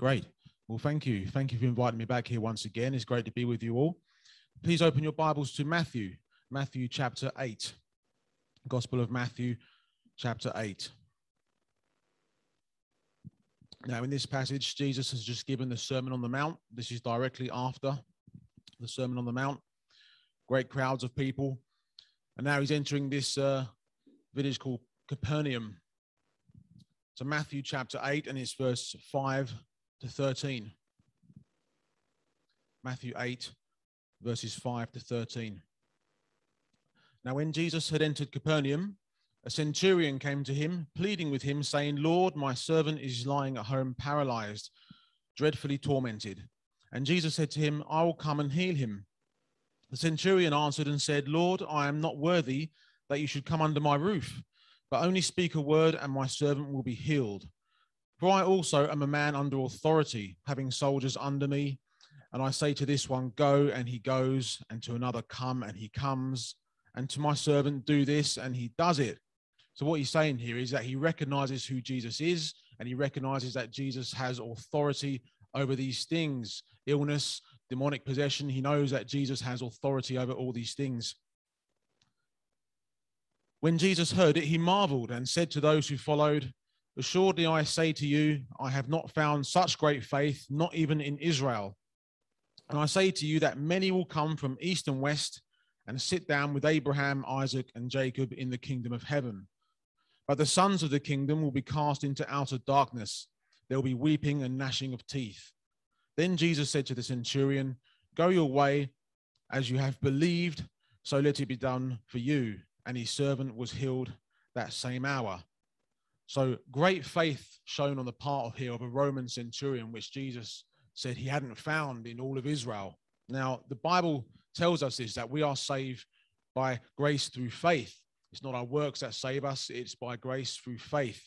Great. Well, thank you. Thank you for inviting me back here once again. It's great to be with you all. Please open your Bibles to Matthew, Matthew chapter 8. Gospel of Matthew chapter 8. Now, in this passage, Jesus has just given the Sermon on the Mount. This is directly after the Sermon on the Mount. Great crowds of people. And now he's entering this uh, village called Capernaum. So, Matthew chapter 8 and it's verse 5 to 13. Matthew 8, verses 5 to 13. Now, when Jesus had entered Capernaum, a centurion came to him, pleading with him, saying, Lord, my servant is lying at home paralyzed, dreadfully tormented. And Jesus said to him, I will come and heal him. The centurion answered and said, Lord, I am not worthy that you should come under my roof, but only speak a word, and my servant will be healed. For I also am a man under authority, having soldiers under me. And I say to this one, Go, and he goes, and to another, Come, and he comes, and to my servant, Do this, and he does it. So, what he's saying here is that he recognizes who Jesus is, and he recognizes that Jesus has authority over these things illness, demonic possession. He knows that Jesus has authority over all these things. When Jesus heard it, he marveled and said to those who followed, Assuredly, I say to you, I have not found such great faith, not even in Israel. And I say to you that many will come from east and west and sit down with Abraham, Isaac, and Jacob in the kingdom of heaven. But the sons of the kingdom will be cast into outer darkness. There will be weeping and gnashing of teeth. Then Jesus said to the centurion, Go your way as you have believed, so let it be done for you. And his servant was healed that same hour. So great faith shown on the part of here of a Roman centurion, which Jesus said he hadn't found in all of Israel. Now, the Bible tells us is that we are saved by grace through faith. It's not our works that save us, it's by grace through faith.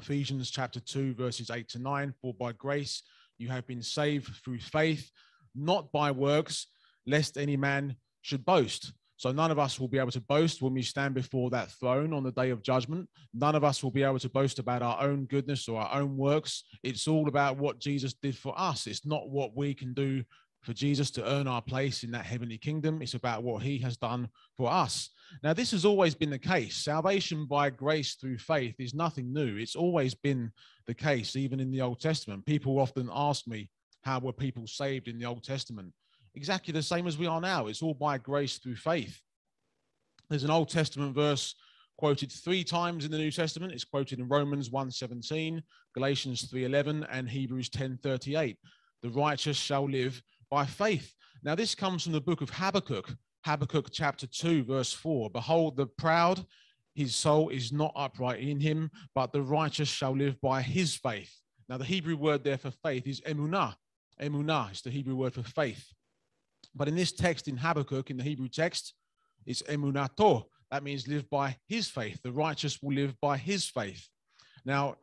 Ephesians chapter 2, verses 8 to 9 For by grace you have been saved through faith, not by works, lest any man should boast. So none of us will be able to boast when we stand before that throne on the day of judgment. None of us will be able to boast about our own goodness or our own works. It's all about what Jesus did for us. It's not what we can do for Jesus to earn our place in that heavenly kingdom. It's about what he has done for us. Now, this has always been the case. Salvation by grace through faith is nothing new. It's always been the case, even in the Old Testament. People often ask me, how were people saved in the Old Testament? Exactly the same as we are now. It's all by grace through faith. There's an Old Testament verse quoted three times in the New Testament. It's quoted in Romans 1:17, Galatians 3:11, and Hebrews 10:38. The righteous shall live by faith. Now, this comes from the book of Habakkuk, Habakkuk chapter 2, verse 4. Behold, the proud, his soul is not upright in him, but the righteous shall live by his faith. Now, the Hebrew word there for faith is emunah. Emunah is the Hebrew word for faith. But in this text in Habakkuk, in the Hebrew text, it's emunato. That means live by his faith. The righteous will live by his faith. Now,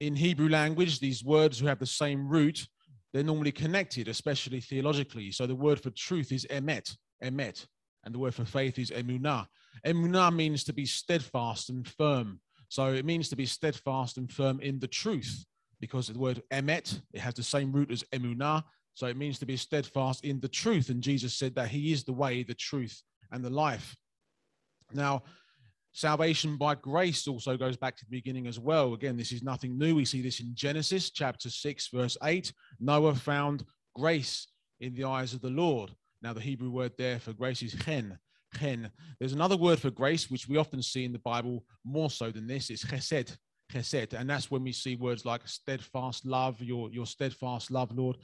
in Hebrew language, these words who have the same root, they're normally connected, especially theologically. So the word for truth is emet, emet, and the word for faith is emunah. Emunah means to be steadfast and firm. So it means to be steadfast and firm in the truth, because the word emet, it has the same root as emunah, so it means to be steadfast in the truth. And Jesus said that he is the way, the truth, and the life. Now, salvation by grace also goes back to the beginning as well. Again, this is nothing new. We see this in Genesis chapter 6, verse 8. Noah found grace in the eyes of the Lord. Now, the Hebrew word there for grace is chen. Chen. There's another word for grace, which we often see in the Bible more so than this. It's chesed. Chesed. And that's when we see words like steadfast love, your, your steadfast love, Lord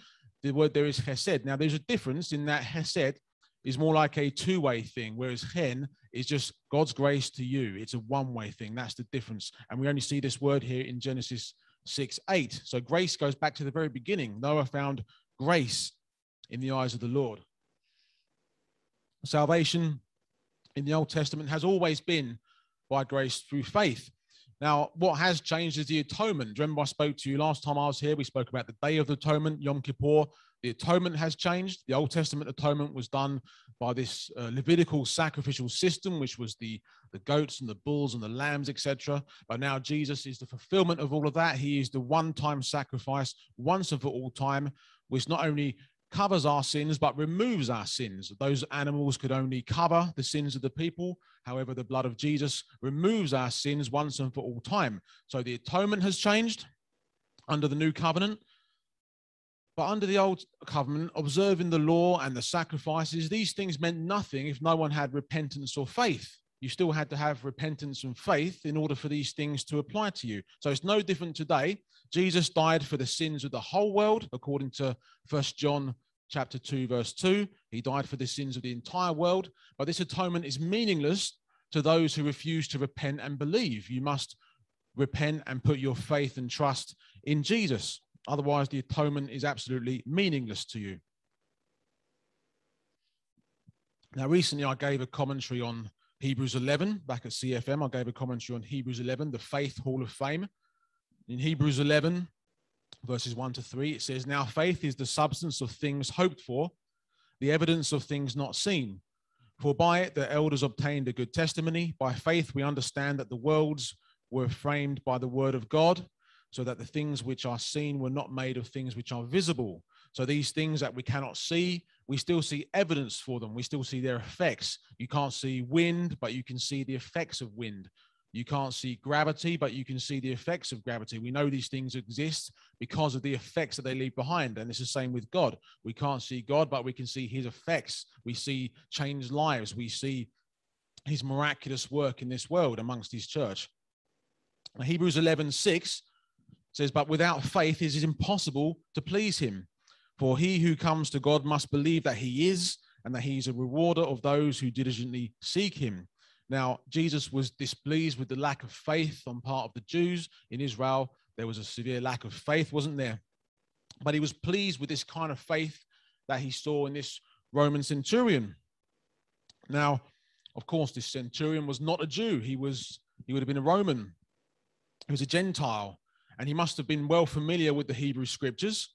the word there is chesed. Now, there's a difference in that chesed is more like a two-way thing, whereas chen is just God's grace to you. It's a one-way thing. That's the difference. And we only see this word here in Genesis 6, 8. So grace goes back to the very beginning. Noah found grace in the eyes of the Lord. Salvation in the Old Testament has always been by grace through faith. Now, what has changed is the atonement. Remember, I spoke to you last time I was here. We spoke about the Day of the Atonement, Yom Kippur. The atonement has changed. The Old Testament atonement was done by this uh, Levitical sacrificial system, which was the, the goats and the bulls and the lambs, etc. But now Jesus is the fulfillment of all of that. He is the one time sacrifice, once and for all time, which not only covers our sins but removes our sins. Those animals could only cover the sins of the people. However, the blood of Jesus removes our sins once and for all time. So the atonement has changed under the new covenant. But under the old covenant, observing the law and the sacrifices, these things meant nothing if no one had repentance or faith. You still had to have repentance and faith in order for these things to apply to you. So it's no different today. Jesus died for the sins of the whole world, according to First John chapter 2, verse 2. He died for the sins of the entire world. But this atonement is meaningless to those who refuse to repent and believe. You must repent and put your faith and trust in Jesus. Otherwise, the atonement is absolutely meaningless to you. Now, recently I gave a commentary on Hebrews 11 back at CFM. I gave a commentary on Hebrews 11, the Faith Hall of Fame. In Hebrews 11, verses 1 to 3, it says, Now faith is the substance of things hoped for, the evidence of things not seen. For by it the elders obtained a good testimony. By faith we understand that the worlds were framed by the word of God so that the things which are seen were not made of things which are visible. So these things that we cannot see, we still see evidence for them. We still see their effects. You can't see wind, but you can see the effects of wind. You can't see gravity, but you can see the effects of gravity. We know these things exist because of the effects that they leave behind. And it's the same with God. We can't see God, but we can see his effects. We see changed lives. We see his miraculous work in this world amongst his church. Hebrews 11 6 says, But without faith it is impossible to please him. For he who comes to God must believe that he is, and that he is a rewarder of those who diligently seek him. Now, Jesus was displeased with the lack of faith on part of the Jews in Israel. There was a severe lack of faith, wasn't there? But he was pleased with this kind of faith that he saw in this Roman centurion. Now, of course, this centurion was not a Jew. He was he would have been a Roman. He was a Gentile and he must have been well familiar with the Hebrew scriptures.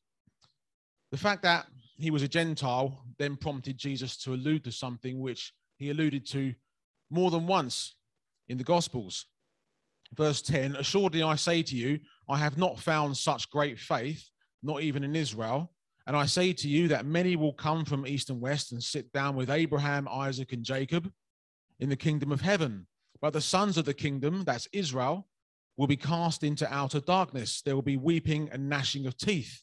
The fact that he was a Gentile then prompted Jesus to allude to something which he alluded to more than once in the Gospels. Verse 10 Assuredly, I say to you, I have not found such great faith, not even in Israel. And I say to you that many will come from east and west and sit down with Abraham, Isaac, and Jacob in the kingdom of heaven. But the sons of the kingdom, that's Israel, will be cast into outer darkness. There will be weeping and gnashing of teeth.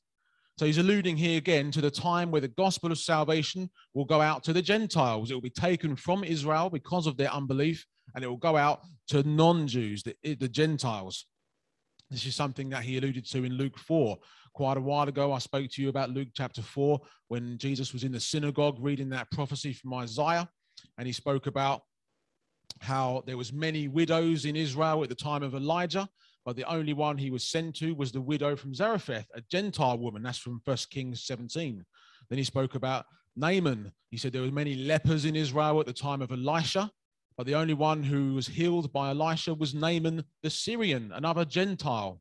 So he's alluding here again to the time where the gospel of salvation will go out to the Gentiles. It will be taken from Israel because of their unbelief, and it will go out to non Jews, the, the Gentiles. This is something that he alluded to in Luke 4. Quite a while ago, I spoke to you about Luke chapter 4 when Jesus was in the synagogue reading that prophecy from Isaiah, and he spoke about how there was many widows in Israel at the time of Elijah, but the only one he was sent to was the widow from Zarephath, a Gentile woman. That's from First Kings 17. Then he spoke about Naaman. He said there were many lepers in Israel at the time of Elisha, but the only one who was healed by Elisha was Naaman the Syrian, another Gentile.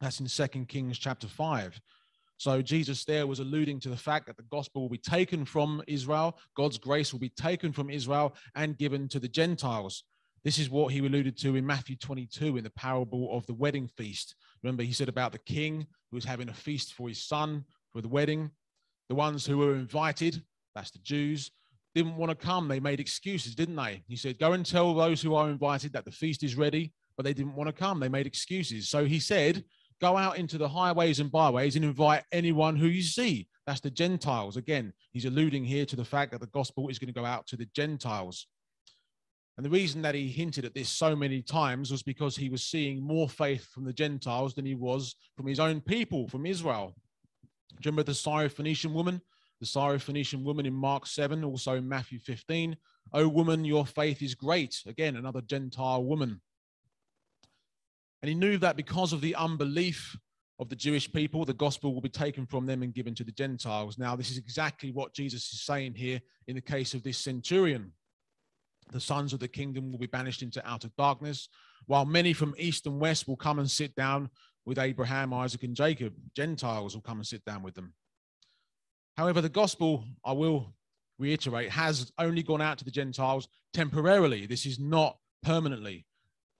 That's in Second Kings chapter 5. So Jesus there was alluding to the fact that the gospel will be taken from Israel, God's grace will be taken from Israel and given to the Gentiles. This is what he alluded to in Matthew 22 in the parable of the wedding feast. Remember, he said about the king who was having a feast for his son for the wedding. The ones who were invited, that's the Jews, didn't want to come. They made excuses, didn't they? He said, Go and tell those who are invited that the feast is ready, but they didn't want to come. They made excuses. So he said, Go out into the highways and byways and invite anyone who you see. That's the Gentiles. Again, he's alluding here to the fact that the gospel is going to go out to the Gentiles. And the reason that he hinted at this so many times was because he was seeing more faith from the Gentiles than he was from his own people, from Israel. Do you remember the Syrophoenician woman? The Syrophoenician woman in Mark 7, also in Matthew 15. Oh, woman, your faith is great. Again, another Gentile woman. And he knew that because of the unbelief of the Jewish people, the gospel will be taken from them and given to the Gentiles. Now, this is exactly what Jesus is saying here in the case of this centurion. The sons of the kingdom will be banished into outer darkness, while many from east and west will come and sit down with Abraham, Isaac, and Jacob. Gentiles will come and sit down with them. However, the gospel, I will reiterate, has only gone out to the Gentiles temporarily. This is not permanently.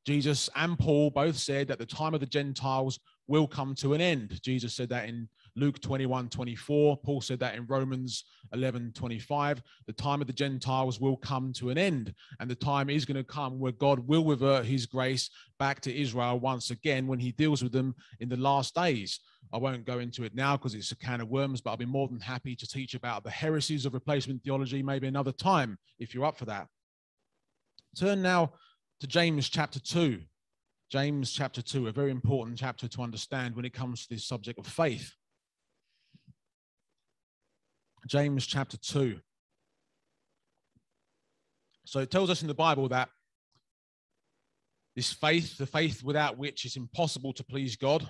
Jesus and Paul both said that the time of the Gentiles will come to an end. Jesus said that in Luke 21 24. Paul said that in Romans 11 25. The time of the Gentiles will come to an end, and the time is going to come where God will revert his grace back to Israel once again when he deals with them in the last days. I won't go into it now because it's a can of worms, but I'll be more than happy to teach about the heresies of replacement theology maybe another time if you're up for that. Turn now to James chapter 2. James chapter 2, a very important chapter to understand when it comes to this subject of faith. James chapter 2. So it tells us in the Bible that this faith, the faith without which it's impossible to please God,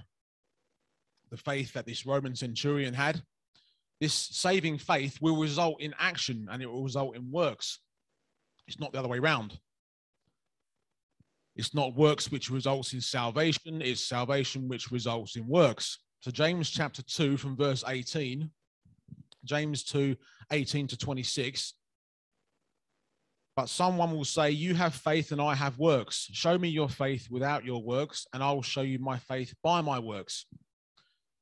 the faith that this Roman centurion had, this saving faith will result in action and it will result in works. It's not the other way around. It's not works which results in salvation, it's salvation which results in works. So, James chapter 2, from verse 18, James 2 18 to 26. But someone will say, You have faith and I have works. Show me your faith without your works, and I will show you my faith by my works.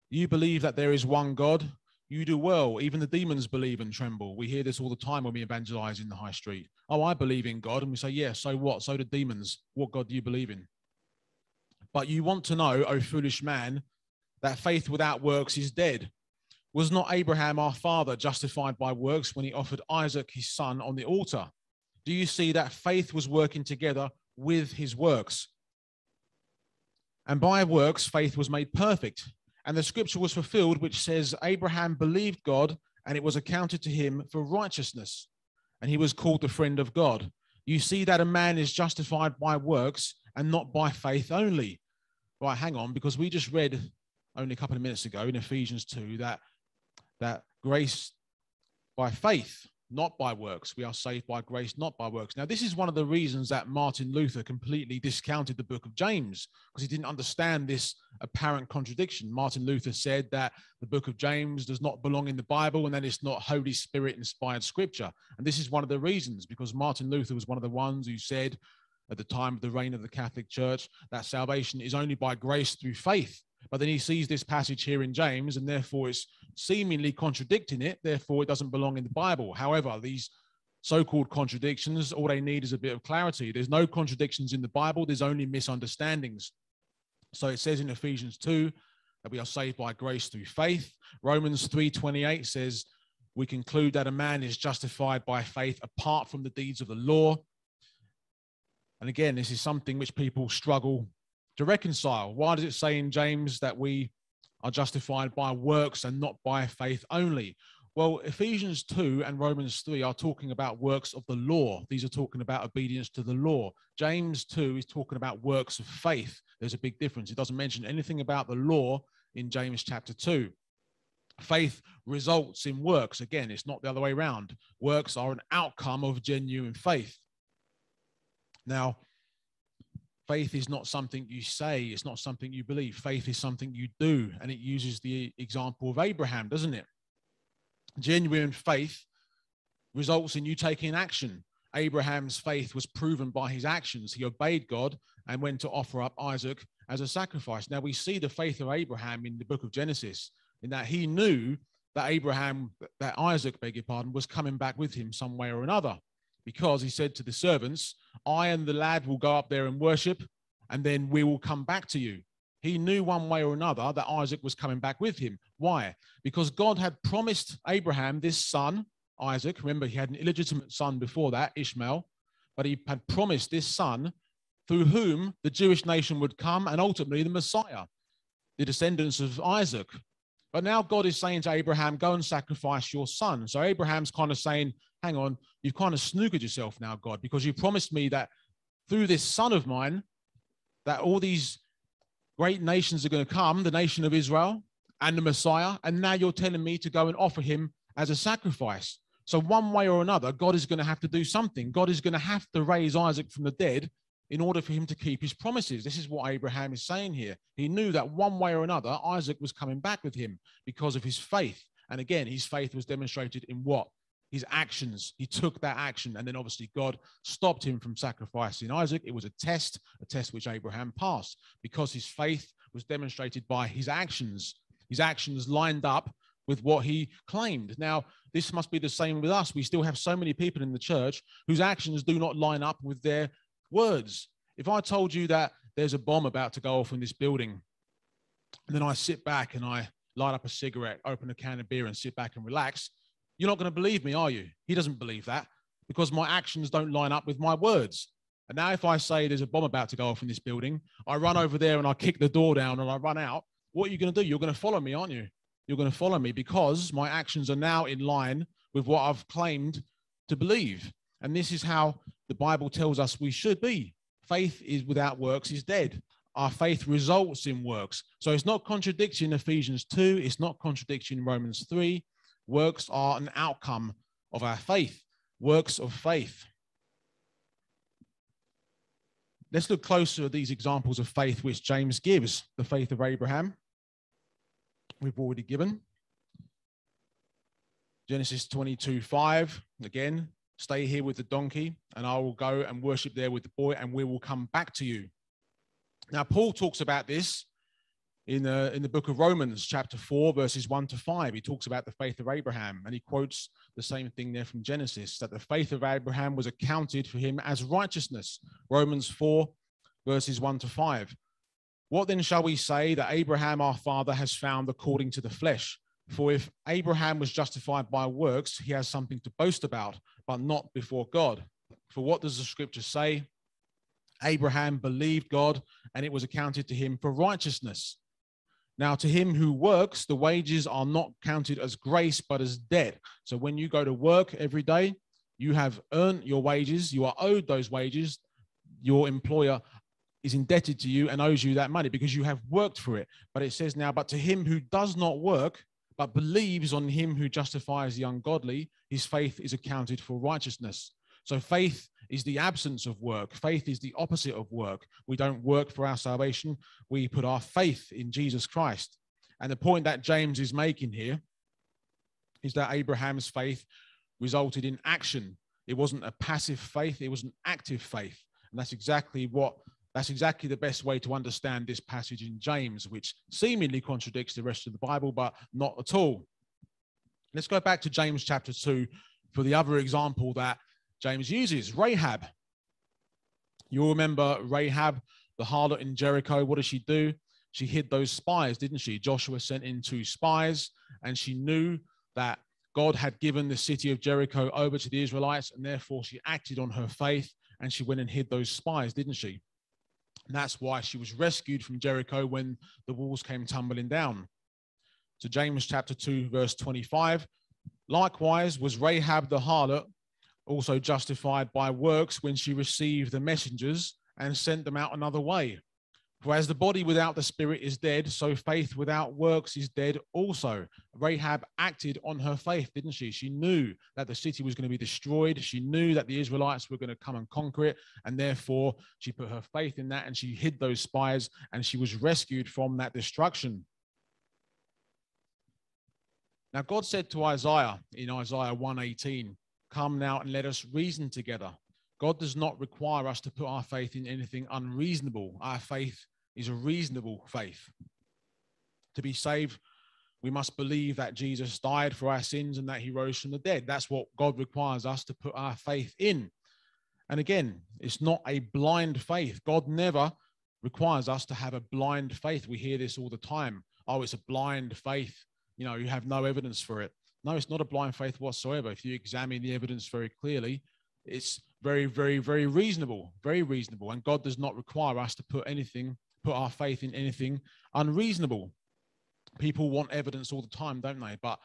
You believe that there is one God. You do well. Even the demons believe and tremble. We hear this all the time when we evangelize in the high street. Oh, I believe in God. And we say, Yeah, so what? So do demons. What God do you believe in? But you want to know, O foolish man, that faith without works is dead. Was not Abraham our father justified by works when he offered Isaac his son on the altar? Do you see that faith was working together with his works? And by works, faith was made perfect. And the scripture was fulfilled, which says, Abraham believed God, and it was accounted to him for righteousness. And he was called the friend of God. You see that a man is justified by works and not by faith only. Right, hang on, because we just read only a couple of minutes ago in Ephesians 2 that that grace by faith, not by works. We are saved by grace, not by works. Now, this is one of the reasons that Martin Luther completely discounted the book of James because he didn't understand this apparent contradiction. Martin Luther said that the book of James does not belong in the Bible and that it's not Holy Spirit inspired scripture. And this is one of the reasons because Martin Luther was one of the ones who said at the time of the reign of the Catholic Church that salvation is only by grace through faith. But then he sees this passage here in James, and therefore it's seemingly contradicting it. Therefore, it doesn't belong in the Bible. However, these so called contradictions, all they need is a bit of clarity. There's no contradictions in the Bible, there's only misunderstandings. So it says in Ephesians 2 that we are saved by grace through faith. Romans 3:28 says we conclude that a man is justified by faith apart from the deeds of the law. And again, this is something which people struggle to reconcile. Why does it say in James that we are justified by works and not by faith only? Well, Ephesians 2 and Romans 3 are talking about works of the law. These are talking about obedience to the law. James 2 is talking about works of faith. There's a big difference. It doesn't mention anything about the law in James chapter 2. Faith results in works. Again, it's not the other way around. Works are an outcome of genuine faith. Now, faith is not something you say, it's not something you believe. Faith is something you do. And it uses the example of Abraham, doesn't it? Genuine faith results in you taking action. Abraham's faith was proven by his actions. He obeyed God and went to offer up Isaac as a sacrifice. Now we see the faith of Abraham in the book of Genesis, in that he knew that Abraham, that Isaac, beg your pardon, was coming back with him some way or another because he said to the servants, I and the lad will go up there and worship, and then we will come back to you. He knew one way or another that Isaac was coming back with him. Why? Because God had promised Abraham this son, Isaac. Remember, he had an illegitimate son before that, Ishmael, but he had promised this son through whom the Jewish nation would come and ultimately the Messiah, the descendants of Isaac. But now God is saying to Abraham, Go and sacrifice your son. So Abraham's kind of saying, hang on, you've kind of snookered yourself now, God, because you promised me that through this son of mine, that all these great nations are going to come, the nation of Israel and the Messiah. And now you're telling me to go and offer him as a sacrifice. So, one way or another, God is going to have to do something. God is going to have to raise Isaac from the dead in order for him to keep his promises. This is what Abraham is saying here. He knew that one way or another, Isaac was coming back with him because of his faith. And again, his faith was demonstrated in what? His actions. He took that action. And then obviously, God stopped him from sacrificing Isaac. It was a test, a test which Abraham passed because his faith was demonstrated by his actions. His actions lined up with what he claimed. Now, this must be the same with us. We still have so many people in the church whose actions do not line up with their words. If I told you that there's a bomb about to go off in this building, and then I sit back and I light up a cigarette, open a can of beer, and sit back and relax, you're not going to believe me, are you? He doesn't believe that because my actions don't line up with my words. And now, if I say there's a bomb about to go off in this building, I run over there and I kick the door down and I run out. What are you going to do? You're going to follow me, aren't you? You're going to follow me because my actions are now in line with what I've claimed to believe. And this is how the Bible tells us we should be. Faith is without works is dead. Our faith results in works. So it's not contradicting Ephesians 2, it's not contradicting Romans 3. Works are an outcome of our faith, works of faith. Let's look closer at these examples of faith which James gives the faith of Abraham, we've already given. Genesis 22 5, again, stay here with the donkey, and I will go and worship there with the boy, and we will come back to you. Now, Paul talks about this in the, in the book of Romans, chapter 4, verses 1 to 5. He talks about the faith of Abraham, and he quotes the same thing there from Genesis that the faith of Abraham was accounted for him as righteousness. Romans 4, verses 1 to 5. What then shall we say that Abraham our father has found according to the flesh? For if Abraham was justified by works, he has something to boast about, but not before God. For what does the scripture say? Abraham believed God, and it was accounted to him for righteousness. Now, to him who works, the wages are not counted as grace, but as debt. So when you go to work every day, you have earned your wages, you are owed those wages. Your employer is indebted to you and owes you that money because you have worked for it. But it says now, but to him who does not work, but believes on him who justifies the ungodly, his faith is accounted for righteousness. So faith is the absence of work. Faith is the opposite of work. We don't work for our salvation. We put our faith in Jesus Christ. And the point that James is making here is that Abraham's faith resulted in action. It wasn't a passive faith, it was an active faith. And that's exactly what that's exactly the best way to understand this passage in James, which seemingly contradicts the rest of the Bible, but not at all. Let's go back to James chapter 2 for the other example that James uses Rahab. You'll remember Rahab, the harlot in Jericho. What did she do? She hid those spies, didn't she? Joshua sent in two spies, and she knew that God had given the city of Jericho over to the Israelites, and therefore she acted on her faith and she went and hid those spies, didn't she? And that's why she was rescued from Jericho when the walls came tumbling down. So, James chapter 2, verse 25. Likewise, was Rahab the harlot also justified by works when she received the messengers and sent them out another way? For as the body without the spirit is dead, so faith without works is dead also. Rahab acted on her faith, didn't she? She knew that the city was going to be destroyed. She knew that the Israelites were going to come and conquer it. And therefore, she put her faith in that and she hid those spies and she was rescued from that destruction. Now, God said to Isaiah in Isaiah 118, Come now and let us reason together. God does not require us to put our faith in anything unreasonable. Our faith is a reasonable faith. To be saved, we must believe that Jesus died for our sins and that he rose from the dead. That's what God requires us to put our faith in. And again, it's not a blind faith. God never requires us to have a blind faith. We hear this all the time. Oh, it's a blind faith. You know, you have no evidence for it. No, it's not a blind faith whatsoever. If you examine the evidence very clearly, it's very, very, very reasonable, very reasonable. And God does not require us to put anything, put our faith in anything unreasonable. People want evidence all the time, don't they? But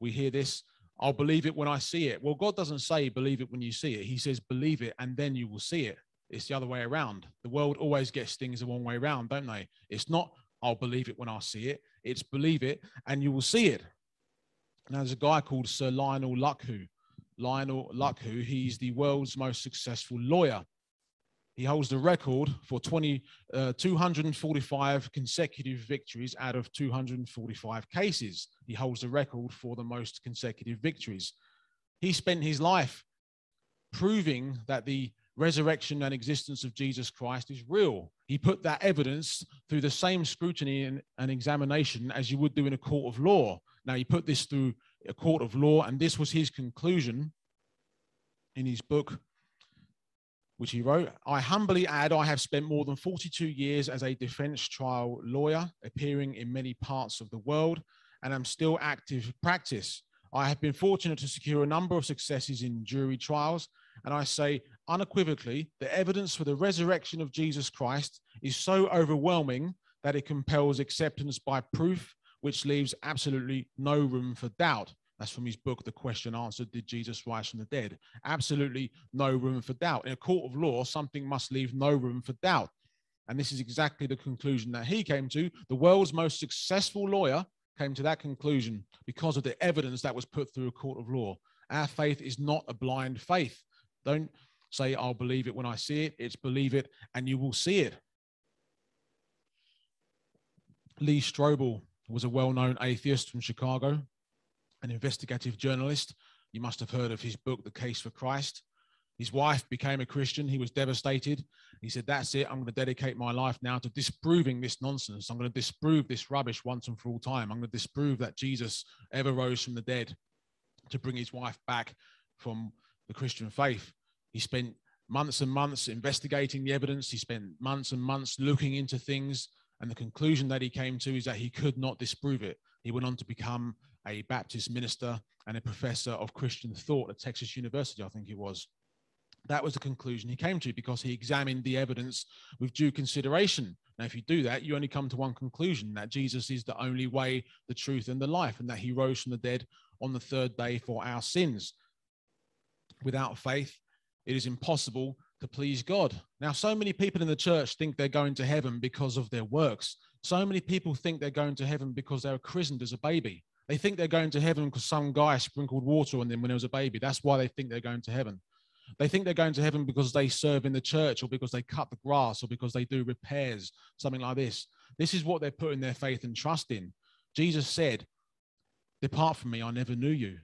we hear this I'll believe it when I see it. Well, God doesn't say believe it when you see it. He says believe it and then you will see it. It's the other way around. The world always gets things the wrong way around, don't they? It's not I'll believe it when I see it. It's believe it and you will see it. Now, there's a guy called Sir Lionel Luckhoo Lionel Luckhoo. He's the world's most successful lawyer. He holds the record for 20, uh, 245 consecutive victories out of 245 cases. He holds the record for the most consecutive victories. He spent his life proving that the resurrection and existence of Jesus Christ is real. He put that evidence through the same scrutiny and, and, examination as you would do in a court of law. Now, he put this through a court of law, and this was his conclusion in his book, which he wrote. I humbly add, I have spent more than 42 years as a defense trial lawyer, appearing in many parts of the world, and I'm still active practice. I have been fortunate to secure a number of successes in jury trials and I say unequivocally, the evidence for the resurrection of Jesus Christ is so overwhelming that it compels acceptance by proof, which leaves absolutely no room for doubt. That's from his book, The Question Answered Did Jesus Rise from the Dead? Absolutely no room for doubt. In a court of law, something must leave no room for doubt. And this is exactly the conclusion that he came to. The world's most successful lawyer came to that conclusion because of the evidence that was put through a court of law. Our faith is not a blind faith. Don't say, I'll believe it when I see it. It's believe it and you will see it. Lee Strobel was a well known atheist from Chicago, an investigative journalist. You must have heard of his book, The Case for Christ. His wife became a Christian. He was devastated. He said, That's it. I'm going to dedicate my life now to disproving this nonsense. I'm going to disprove this rubbish once and for all time. I'm going to disprove that Jesus ever rose from the dead to bring his wife back from the Christian faith. He spent months and months investigating the evidence. He spent months and months looking into things. And the conclusion that he came to is that he could not disprove it. He went on to become a Baptist minister and a professor of Christian thought at Texas University, I think it was. That was the conclusion he came to because he examined the evidence with due consideration. Now, if you do that, you only come to one conclusion that Jesus is the only way, the truth, and the life, and that he rose from the dead on the third day for our sins without faith, it is impossible to please God. Now, so many people in the church think they're going to heaven because of their works. So many people think they're going to heaven because they were christened as a baby. They think they're going to heaven because some guy sprinkled water on them when they was a baby. That's why they think they're going to heaven. They think they're going to heaven because they serve in the church or because they cut the grass or because they do repairs, something like this. This is what they're putting their faith and trust in. Jesus said, Depart from me, I never knew you.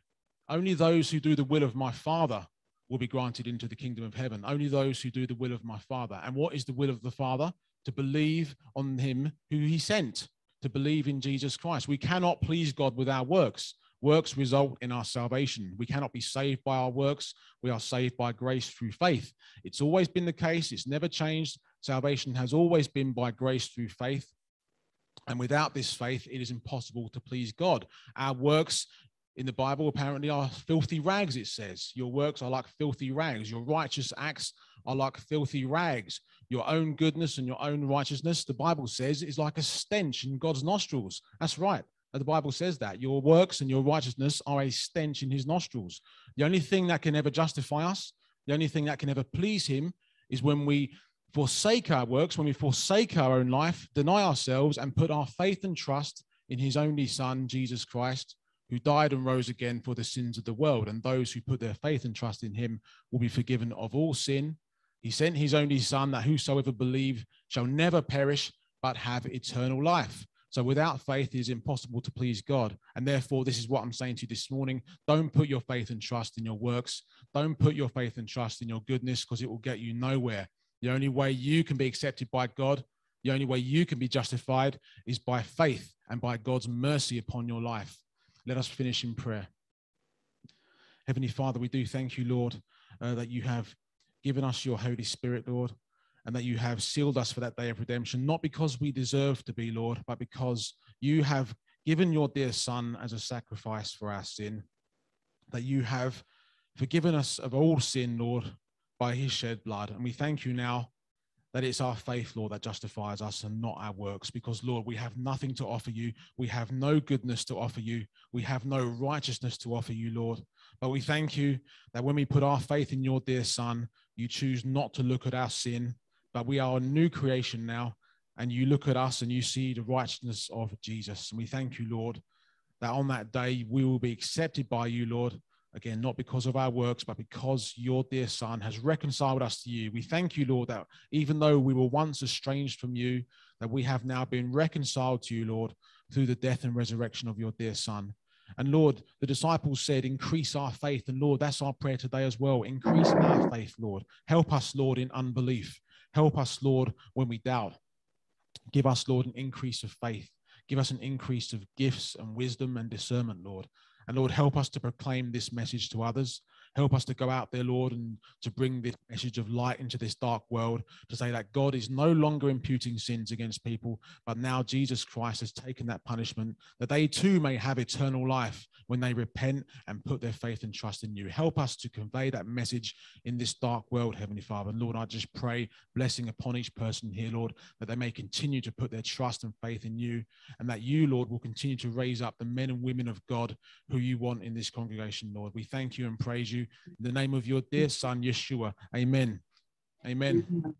Only those who do the will of my Father will be granted into the kingdom of heaven. Only those who do the will of my Father. And what is the will of the Father? To believe on him who he sent, to believe in Jesus Christ. We cannot please God with our works. Works result in our salvation. We cannot be saved by our works. We are saved by grace through faith. It's always been the case, it's never changed. Salvation has always been by grace through faith. And without this faith, it is impossible to please God. Our works in the Bible apparently are filthy rags, it says. Your works are like filthy rags. Your righteous acts are like filthy rags. Your own goodness and your own righteousness, the Bible says, is like a stench in God's nostrils. That's right. The Bible says that. Your works and your righteousness are a stench in his nostrils. The only thing that can ever justify us, the only thing that can ever please him is when we forsake our works, when we forsake our own life, deny ourselves, and put our faith and trust in his only Son, Jesus Christ, who died and rose again for the sins of the world. And those who put their faith and trust in him will be forgiven of all sin. He sent his only Son that whosoever believe shall never perish, but have eternal life. So without faith, it is impossible to please God. And therefore, this is what I'm saying to you this morning. Don't put your faith and trust in your works. Don't put your faith and trust in your goodness because it will get you nowhere. The only way you can be accepted by God, the only way you can be justified is by faith and by God's mercy upon your life. Let us finish in prayer. Heavenly Father, we do thank you, Lord, uh, that you have given us your Holy Spirit, Lord, and that you have sealed us for that day of redemption, not because we deserve to be, Lord, but because you have given your dear Son as a sacrifice for our sin, that you have forgiven us of all sin, Lord, by his shed blood. And we thank you now that it's our faith, Lord, that justifies us and not our works. Because, Lord, we have nothing to offer you. We have no goodness to offer you. We have no righteousness to offer you, Lord. But we thank you that when we put our faith in your dear Son, you choose not to look at our sin, but we are a new creation now. And you look at us and you see the righteousness of Jesus. And we thank you, Lord, that on that day we will be accepted by you, Lord, Again, not because of our works, but because your dear Son has reconciled us to you. We thank you, Lord, that even though we were once estranged from you, that we have now been reconciled to you, Lord, through the death and resurrection of your dear Son. And Lord, the disciples said, increase our faith. And Lord, that's our prayer today as well. Increase our faith, Lord. Help us, Lord, in unbelief. Help us, Lord, when we doubt. Give us, Lord, an increase of faith. Give us an increase of gifts and wisdom and discernment, Lord. And Lord, help us to proclaim this message to others. Help us to go out there, Lord, and to bring this message of light into this dark world, to say that God is no longer imputing sins against people, but now Jesus Christ has taken that punishment, that they too may have eternal life when they repent and put their faith and trust in you. Help us to convey that message in this dark world, Heavenly Father. And Lord, I just pray blessing upon each person here, Lord, that they may continue to put their trust and faith in you, and that you, Lord, will continue to raise up the men and women of God who you want in this congregation, Lord. We thank you and praise you in the name of your dear Son, Yeshua. Amen. Amen.